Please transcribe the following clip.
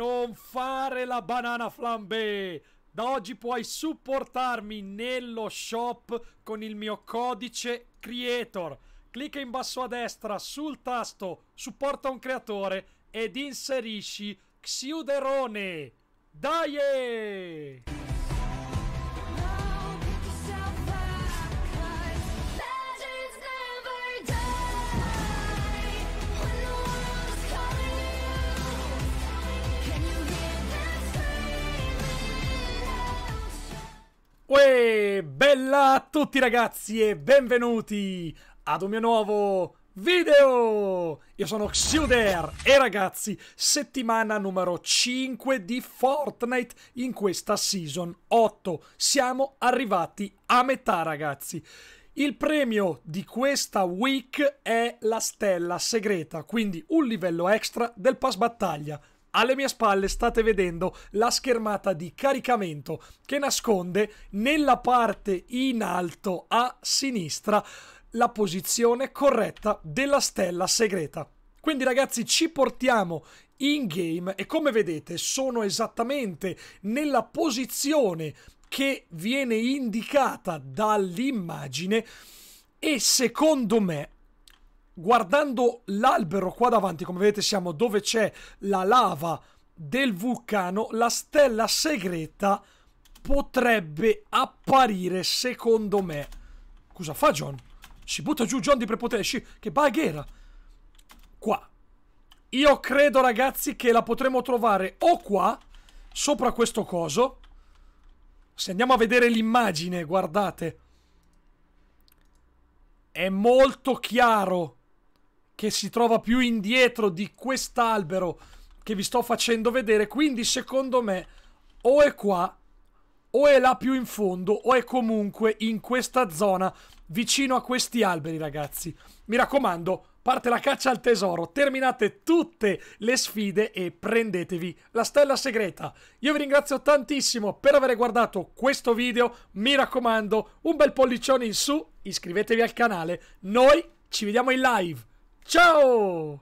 Non fare la banana flambé! Da oggi puoi supportarmi nello shop con il mio codice creator. Clicca in basso a destra sul tasto supporta un creatore ed inserisci Xiuderone. Dai! Uè, bella a tutti ragazzi e benvenuti ad un mio nuovo video! Io sono Xuder e ragazzi, settimana numero 5 di Fortnite in questa season 8. Siamo arrivati a metà ragazzi. Il premio di questa week è la stella segreta, quindi un livello extra del pass battaglia. Alle mie spalle state vedendo la schermata di caricamento che nasconde nella parte in alto a sinistra la posizione corretta della stella segreta. Quindi ragazzi ci portiamo in game e come vedete sono esattamente nella posizione che viene indicata dall'immagine e secondo me guardando l'albero qua davanti, come vedete siamo dove c'è la lava del vulcano, la stella segreta potrebbe apparire secondo me. Cosa fa John? Si butta giù John di prepotenza. Che baghera. Qua. Io credo ragazzi che la potremo trovare o qua, sopra questo coso. Se andiamo a vedere l'immagine, guardate. È molto chiaro che si trova più indietro di quest'albero che vi sto facendo vedere. Quindi, secondo me, o è qua, o è là più in fondo, o è comunque in questa zona vicino a questi alberi, ragazzi. Mi raccomando, parte la caccia al tesoro, terminate tutte le sfide e prendetevi la stella segreta. Io vi ringrazio tantissimo per aver guardato questo video, mi raccomando, un bel pollicione in su, iscrivetevi al canale, noi ci vediamo in live. Tchau!